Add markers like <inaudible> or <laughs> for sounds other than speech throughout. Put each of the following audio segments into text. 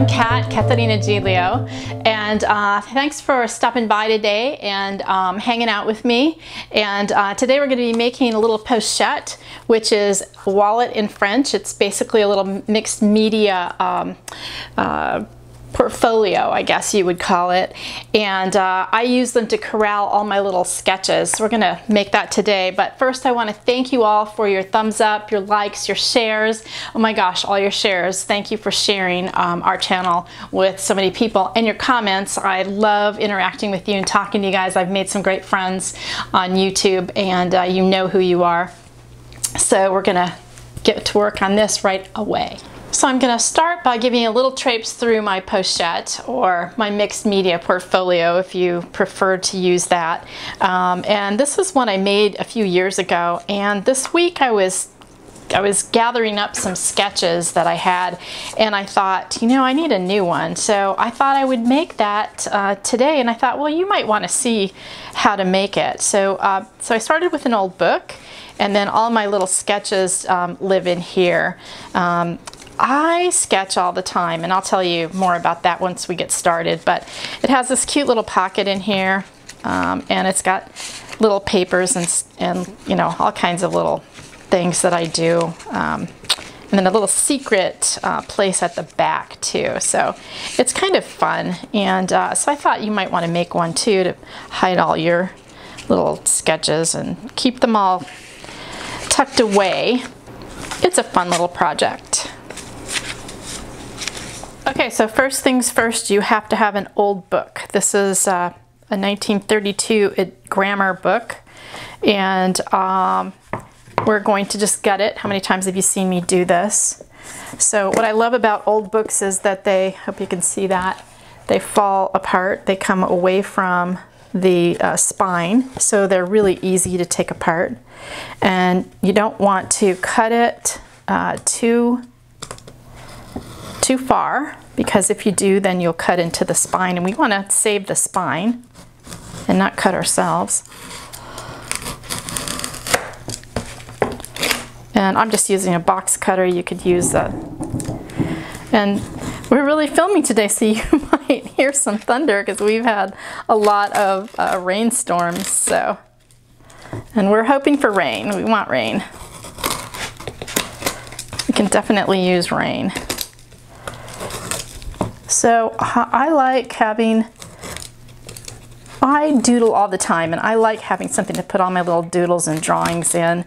I'm Kat, Caterina Giglio, and uh, thanks for stopping by today and um, hanging out with me. And uh, today we're going to be making a little pochette, which is wallet in French. It's basically a little mixed media um, uh, portfolio, I guess you would call it. And uh, I use them to corral all my little sketches. So we're gonna make that today. But first I wanna thank you all for your thumbs up, your likes, your shares. Oh my gosh, all your shares. Thank you for sharing um, our channel with so many people and your comments. I love interacting with you and talking to you guys. I've made some great friends on YouTube and uh, you know who you are. So we're gonna get to work on this right away. So I'm going to start by giving you a little traipse through my pochette or my mixed media portfolio if you prefer to use that. Um, and this is one I made a few years ago and this week I was I was gathering up some sketches that I had and I thought, you know, I need a new one. So I thought I would make that uh, today and I thought, well, you might want to see how to make it. So, uh, so I started with an old book and then all my little sketches um, live in here. Um, I sketch all the time and I'll tell you more about that once we get started but it has this cute little pocket in here um, and it's got little papers and, and you know all kinds of little things that I do um, and then a little secret uh, place at the back too so it's kind of fun and uh, so I thought you might want to make one too to hide all your little sketches and keep them all tucked away. It's a fun little project Okay, so first things first, you have to have an old book. This is uh, a 1932 grammar book, and um, we're going to just gut it. How many times have you seen me do this? So what I love about old books is that they, hope you can see that, they fall apart. They come away from the uh, spine, so they're really easy to take apart. And you don't want to cut it uh, too too far because if you do then you'll cut into the spine and we want to save the spine and not cut ourselves. And I'm just using a box cutter. You could use a, and we're really filming today so <laughs> you might hear some thunder because we've had a lot of uh, rainstorms. So, and we're hoping for rain. We want rain. We can definitely use rain. So I like having, I doodle all the time and I like having something to put all my little doodles and drawings in.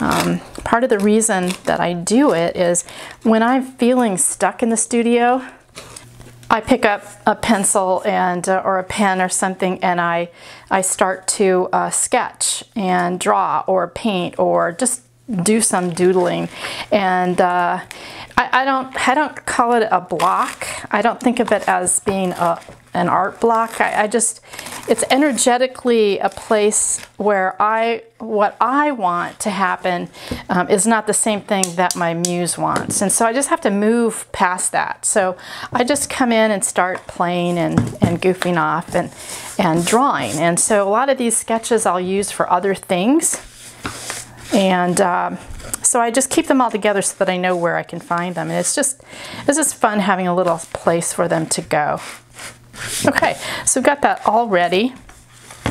Um, part of the reason that I do it is when I'm feeling stuck in the studio, I pick up a pencil and uh, or a pen or something and I I start to uh, sketch and draw or paint or just do some doodling. And uh, I, I, don't I don't call it a block. I don't think of it as being a, an art block. I, I just it's energetically a place where I what I want to happen um, is not the same thing that my muse wants. And so I just have to move past that. So I just come in and start playing and, and goofing off and and drawing. And so a lot of these sketches I'll use for other things and um, so I just keep them all together so that I know where I can find them. And it's just, it's just fun having a little place for them to go. Okay, so we've got that all ready.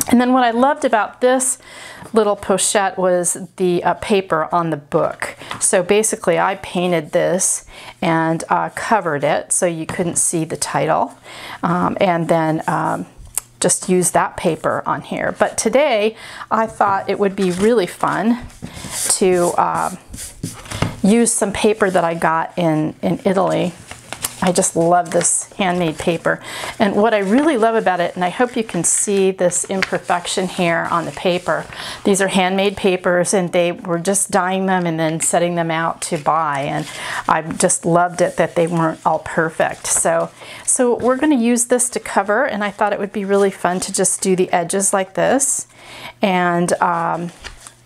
And then what I loved about this little pochette was the uh, paper on the book. So basically I painted this and uh, covered it so you couldn't see the title. Um, and then um, just use that paper on here. But today I thought it would be really fun to uh, use some paper that I got in, in Italy I just love this handmade paper. And what I really love about it, and I hope you can see this imperfection here on the paper, these are handmade papers and they were just dyeing them and then setting them out to buy. And I just loved it that they weren't all perfect. So, so we're gonna use this to cover and I thought it would be really fun to just do the edges like this and um,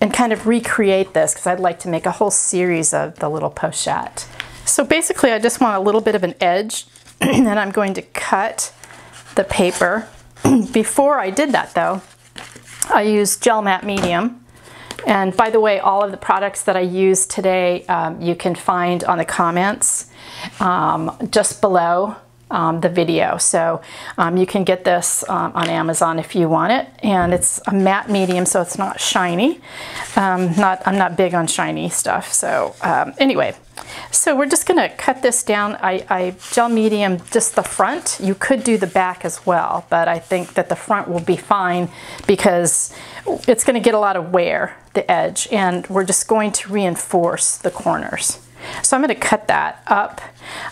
and kind of recreate this because I'd like to make a whole series of the little pochette. So basically I just want a little bit of an edge <clears throat> and I'm going to cut the paper. <clears throat> Before I did that though, I used gel matte medium. And by the way, all of the products that I use today um, you can find on the comments. um, just below um, the video. So um, you can get this um, on Amazon if you want it. And it's a matte medium, so it's not shiny. Um, not I'm not big on shiny stuff. So um, anyway, so we're just gonna cut this down. I, I gel medium just the front. You could do the back as well, but I think that the front will be fine because it's gonna get a lot of wear, the edge, and we're just going to reinforce the corners. So I'm going to cut that up.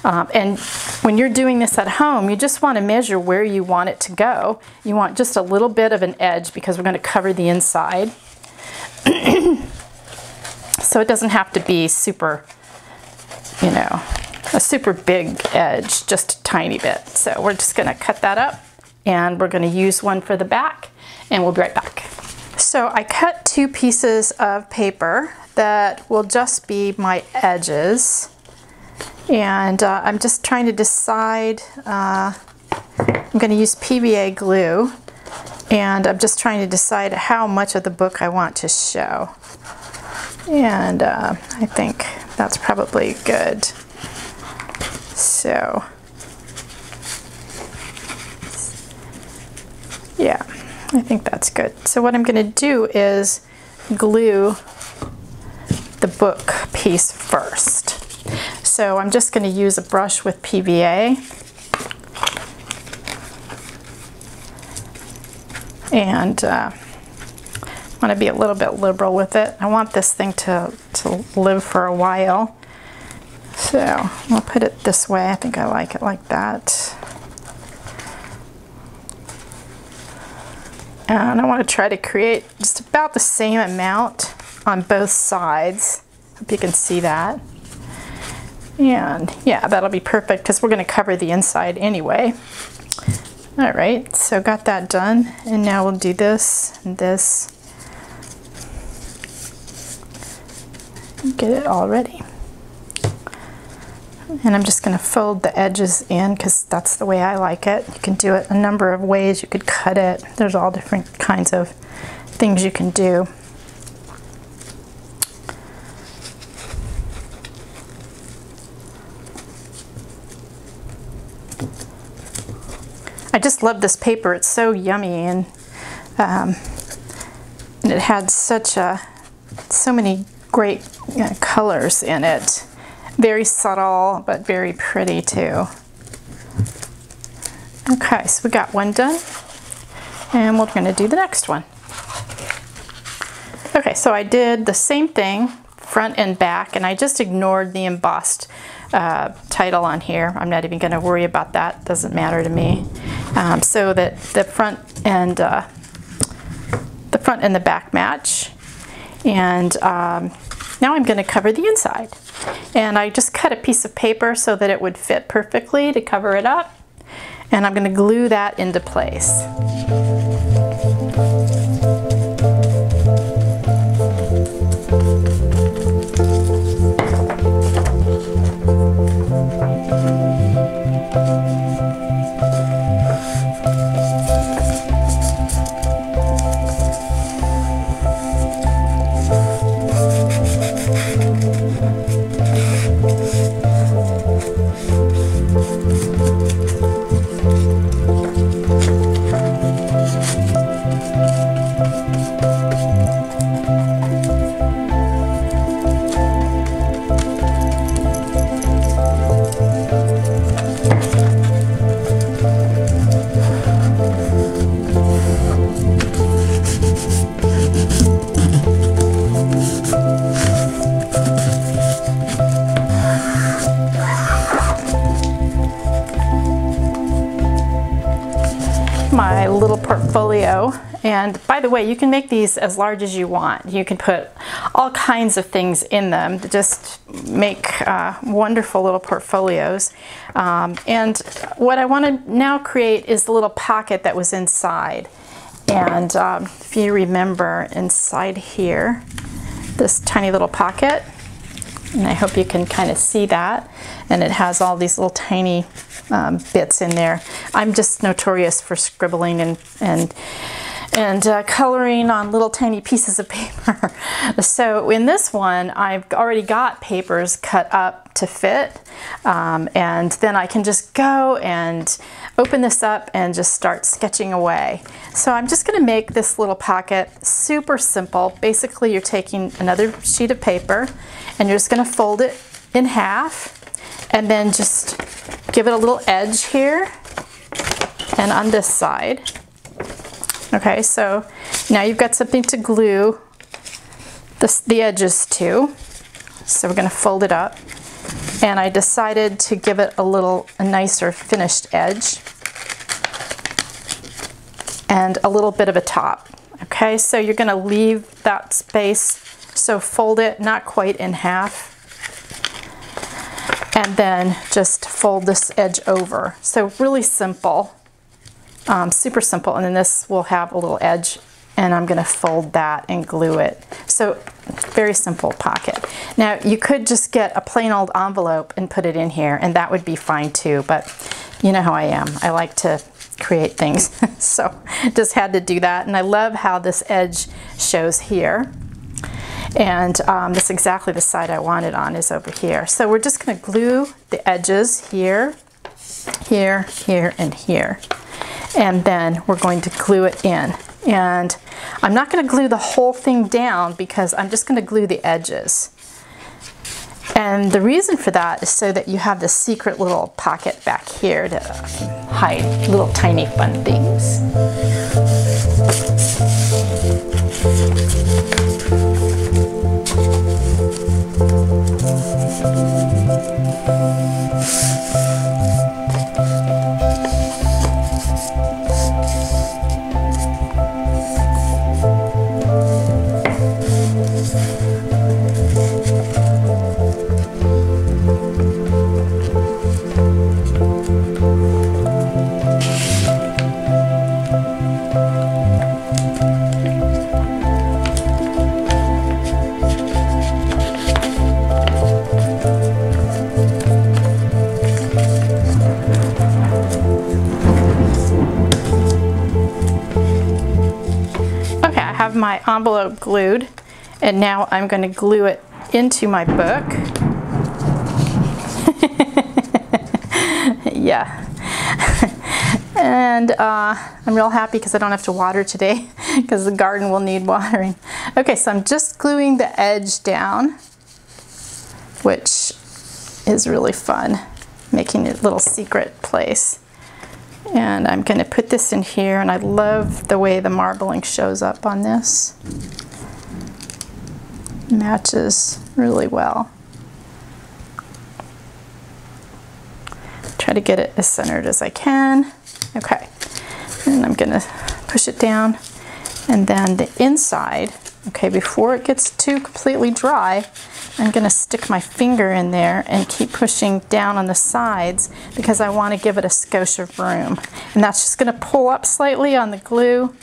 Um, and when you're doing this at home, you just want to measure where you want it to go. You want just a little bit of an edge because we're going to cover the inside. <clears throat> so it doesn't have to be super, you know, a super big edge, just a tiny bit. So we're just going to cut that up and we're going to use one for the back and we'll be right back. So I cut two pieces of paper that will just be my edges. And uh, I'm just trying to decide, uh, I'm going to use PVA glue and I'm just trying to decide how much of the book I want to show. And uh, I think that's probably good. So, yeah, I think that's good. So what I'm going to do is glue the book piece first. So I'm just going to use a brush with PVA. And uh, I want to be a little bit liberal with it. I want this thing to, to live for a while. So I'll put it this way. I think I like it like that. And I want to try to create just about the same amount on both sides. Hope you can see that. And yeah, that'll be perfect because we're going to cover the inside anyway. All right, so got that done. And now we'll do this and this. Get it all ready. And I'm just going to fold the edges in because that's the way I like it. You can do it a number of ways. You could cut it. There's all different kinds of things you can do. I just love this paper. It's so yummy and, um, and it had such a so many great know, colors in it. Very subtle, but very pretty too. Okay, so we got one done, and we're going to do the next one. Okay, so I did the same thing, front and back, and I just ignored the embossed uh, title on here. I'm not even going to worry about that. Doesn't matter to me. Um, so that the front and uh, the front and the back match. And um, now I'm going to cover the inside. And I just cut a piece of paper so that it would fit perfectly to cover it up. And I'm going to glue that into place. Portfolio. And by the way, you can make these as large as you want. You can put all kinds of things in them to just make uh, wonderful little portfolios. Um, and what I want to now create is the little pocket that was inside. And um, if you remember inside here, this tiny little pocket, and I hope you can kind of see that. And it has all these little tiny um, bits in there. I'm just notorious for scribbling and, and and uh, coloring on little tiny pieces of <laughs> paper. so in this one, I've already got papers cut up to fit. Um, and then I can just go and open this up and just start sketching away. So I'm just gonna make this little pocket super simple. Basically, you're taking another sheet of paper and you're just gonna fold it in half and then just give it a little edge here and on this side. Okay, so now you've got something to glue the, the edges to. So we're gonna fold it up. And I decided to give it a little a nicer finished edge and a little bit of a top. Okay, so you're gonna leave that space, so fold it not quite in half, and then just fold this edge over. So really simple um, super simple. And then this will have a little edge and I'm gonna fold that and glue it. So very simple pocket. Now you could just get a plain old envelope and put it in here and that would be fine too, but you know how I am. I like to create things. <laughs> so just had to do that. And I love how this edge shows here. And um, that's exactly the side I want it on is over here. So we're just gonna glue the edges here, here, here, and here and then we're going to glue it in. And I'm not going to glue the whole thing down because I'm just going to glue the edges. And the reason for that is so that you have this secret little pocket back here to hide little tiny fun things. Envelope glued and now I'm going to glue it into my book. <laughs> yeah. <laughs> and uh, I'm real happy because I don't have to water today <laughs> because the garden will need watering. Okay, so I'm just gluing the edge down, which is really fun, making a little secret place. And I'm going to put this in here, and I love the way the marbling shows up on this. Matches really well. Try to get it as centered as I can. Okay, and I'm going to push it down. And then the inside, okay, before it gets too completely dry, I'm going to stick my finger in there and keep pushing down on the sides because I want to give it a skosh of room. And that's just going to pull up slightly on the glue,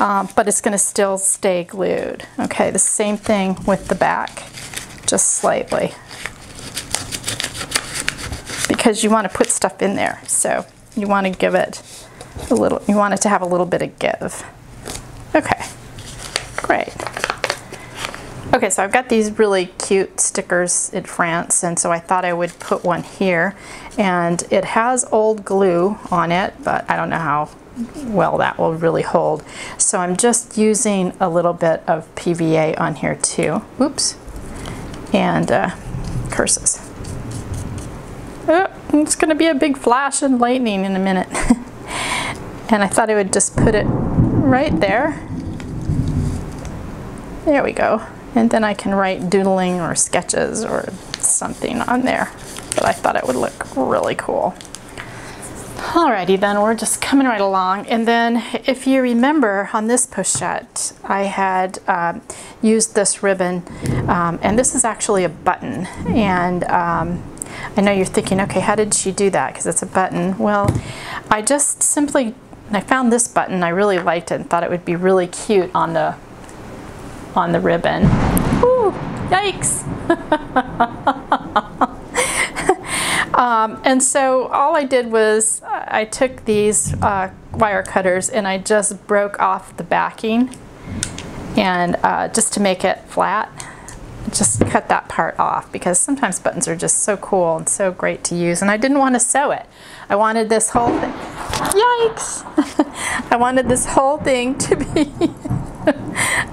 um, but it's going to still stay glued. Okay, the same thing with the back, just slightly. Because you want to put stuff in there, so you want to give it a little, you want it to have a little bit of give. Okay, great. Okay, so I've got these really cute stickers in France, and so I thought I would put one here. And it has old glue on it, but I don't know how well that will really hold. So I'm just using a little bit of PVA on here too. Oops. And uh, curses. Oh, it's gonna be a big flash and lightning in a minute. <laughs> and I thought I would just put it right there. There we go. And then I can write doodling or sketches or something on there. But I thought it would look really cool. Alrighty then, we're just coming right along. And then if you remember on this pochette, I had um, used this ribbon, um, and this is actually a button. And um, I know you're thinking, okay, how did she do that? Because it's a button. Well, I just simply, I found this button, I really liked it and thought it would be really cute on the on the ribbon. Ooh, yikes! <laughs> Um, and so all I did was I took these uh, wire cutters and I just broke off the backing and uh, just to make it flat just cut that part off because sometimes buttons are just so cool and so great to use and I didn't want to sew it. I wanted this whole thing, yikes! <laughs> I wanted this whole thing to be <laughs>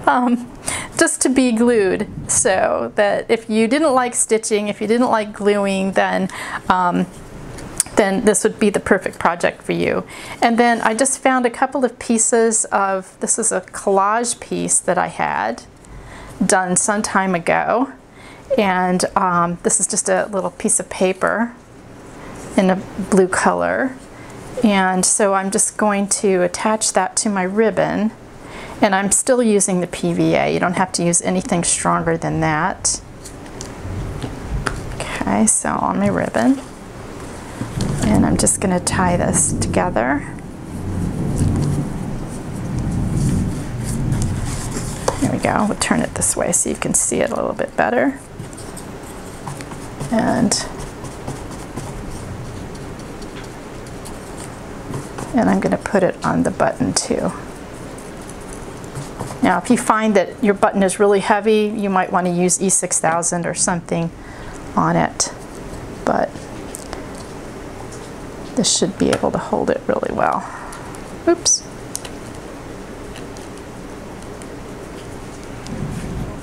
um, just to be glued so that if you didn't like stitching, if you didn't like gluing, then um, then this would be the perfect project for you. And then I just found a couple of pieces of, this is a collage piece that I had done some time ago. And um, this is just a little piece of paper in a blue color. And so I'm just going to attach that to my ribbon. And I'm still using the PVA. You don't have to use anything stronger than that. Okay, so on my ribbon. And I'm just going to tie this together. There we go. We'll turn it this way so you can see it a little bit better. And and I'm going to put it on the button too. Now if you find that your button is really heavy, you might want to use E6000 or something on it. But this should be able to hold it really well. Oops.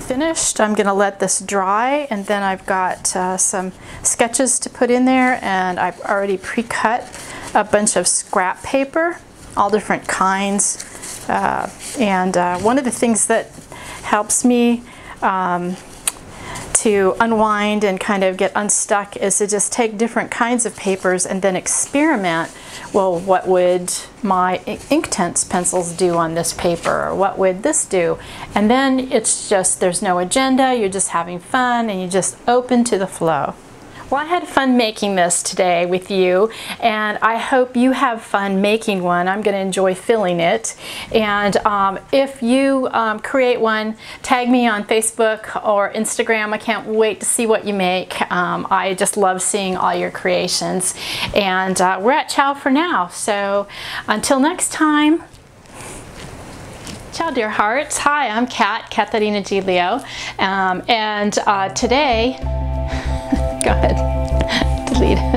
Finished. I'm going to let this dry and then I've got uh, some sketches to put in there and I've already pre-cut a bunch of scrap paper, all different kinds. Uh, and uh, one of the things that helps me um, to unwind and kind of get unstuck is to just take different kinds of papers and then experiment well what would my Inktense pencils do on this paper? Or what would this do? And then it's just there's no agenda you're just having fun and you're just open to the flow well, I had fun making this today with you, and I hope you have fun making one. I'm going to enjoy filling it. And um, if you um, create one, tag me on Facebook or Instagram. I can't wait to see what you make. Um, I just love seeing all your creations. And uh, we're at Ciao for now. So until next time, Ciao, dear hearts. Hi, I'm Kat, Caterina Giglio. Um, and uh, today, Go ahead. <laughs> Delete